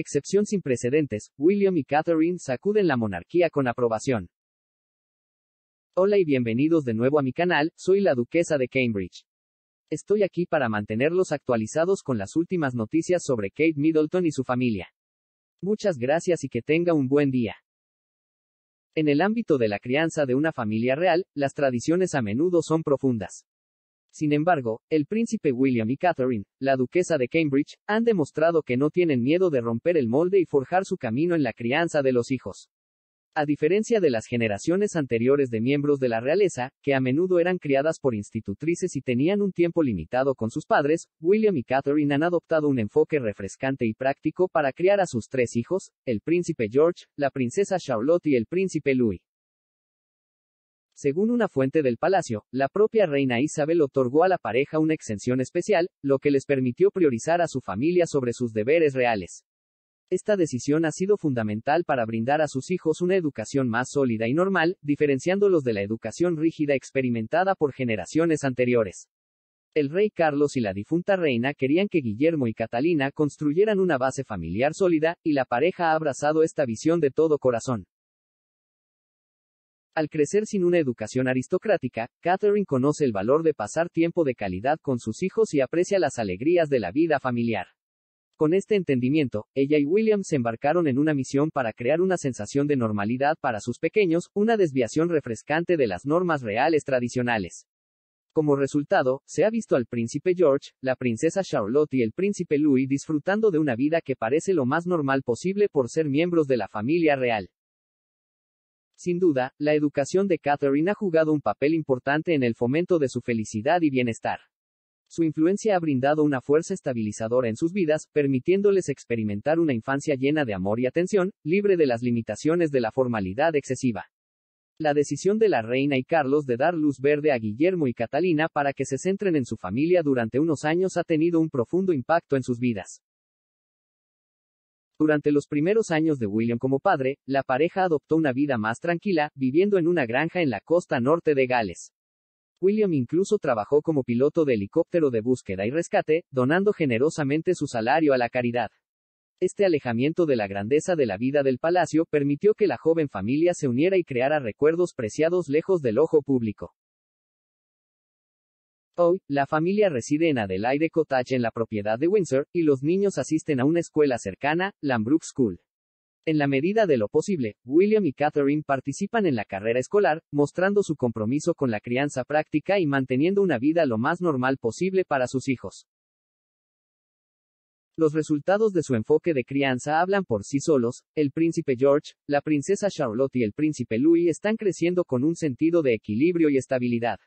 Excepción sin precedentes, William y Catherine sacuden la monarquía con aprobación. Hola y bienvenidos de nuevo a mi canal, soy la duquesa de Cambridge. Estoy aquí para mantenerlos actualizados con las últimas noticias sobre Kate Middleton y su familia. Muchas gracias y que tenga un buen día. En el ámbito de la crianza de una familia real, las tradiciones a menudo son profundas. Sin embargo, el príncipe William y Catherine, la duquesa de Cambridge, han demostrado que no tienen miedo de romper el molde y forjar su camino en la crianza de los hijos. A diferencia de las generaciones anteriores de miembros de la realeza, que a menudo eran criadas por institutrices y tenían un tiempo limitado con sus padres, William y Catherine han adoptado un enfoque refrescante y práctico para criar a sus tres hijos, el príncipe George, la princesa Charlotte y el príncipe Louis. Según una fuente del palacio, la propia reina Isabel otorgó a la pareja una exención especial, lo que les permitió priorizar a su familia sobre sus deberes reales. Esta decisión ha sido fundamental para brindar a sus hijos una educación más sólida y normal, diferenciándolos de la educación rígida experimentada por generaciones anteriores. El rey Carlos y la difunta reina querían que Guillermo y Catalina construyeran una base familiar sólida, y la pareja ha abrazado esta visión de todo corazón. Al crecer sin una educación aristocrática, Catherine conoce el valor de pasar tiempo de calidad con sus hijos y aprecia las alegrías de la vida familiar. Con este entendimiento, ella y William se embarcaron en una misión para crear una sensación de normalidad para sus pequeños, una desviación refrescante de las normas reales tradicionales. Como resultado, se ha visto al príncipe George, la princesa Charlotte y el príncipe Louis disfrutando de una vida que parece lo más normal posible por ser miembros de la familia real. Sin duda, la educación de Catherine ha jugado un papel importante en el fomento de su felicidad y bienestar. Su influencia ha brindado una fuerza estabilizadora en sus vidas, permitiéndoles experimentar una infancia llena de amor y atención, libre de las limitaciones de la formalidad excesiva. La decisión de la reina y Carlos de dar luz verde a Guillermo y Catalina para que se centren en su familia durante unos años ha tenido un profundo impacto en sus vidas. Durante los primeros años de William como padre, la pareja adoptó una vida más tranquila, viviendo en una granja en la costa norte de Gales. William incluso trabajó como piloto de helicóptero de búsqueda y rescate, donando generosamente su salario a la caridad. Este alejamiento de la grandeza de la vida del palacio permitió que la joven familia se uniera y creara recuerdos preciados lejos del ojo público. Hoy, la familia reside en Adelaide Cottage en la propiedad de Windsor, y los niños asisten a una escuela cercana, Lambrook School. En la medida de lo posible, William y Catherine participan en la carrera escolar, mostrando su compromiso con la crianza práctica y manteniendo una vida lo más normal posible para sus hijos. Los resultados de su enfoque de crianza hablan por sí solos, el príncipe George, la princesa Charlotte y el príncipe Louis están creciendo con un sentido de equilibrio y estabilidad.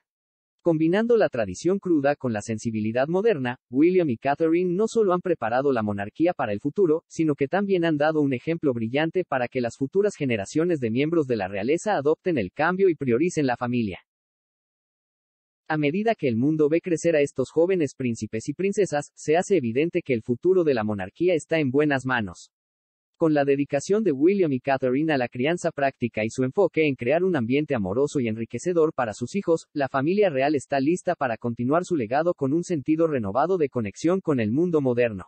Combinando la tradición cruda con la sensibilidad moderna, William y Catherine no solo han preparado la monarquía para el futuro, sino que también han dado un ejemplo brillante para que las futuras generaciones de miembros de la realeza adopten el cambio y prioricen la familia. A medida que el mundo ve crecer a estos jóvenes príncipes y princesas, se hace evidente que el futuro de la monarquía está en buenas manos. Con la dedicación de William y Catherine a la crianza práctica y su enfoque en crear un ambiente amoroso y enriquecedor para sus hijos, la familia real está lista para continuar su legado con un sentido renovado de conexión con el mundo moderno.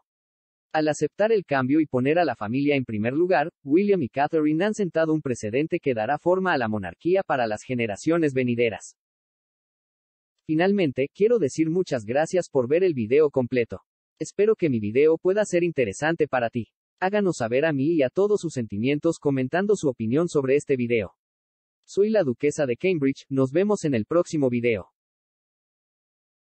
Al aceptar el cambio y poner a la familia en primer lugar, William y Catherine han sentado un precedente que dará forma a la monarquía para las generaciones venideras. Finalmente, quiero decir muchas gracias por ver el video completo. Espero que mi video pueda ser interesante para ti. Háganos saber a mí y a todos sus sentimientos comentando su opinión sobre este video. Soy la duquesa de Cambridge, nos vemos en el próximo video.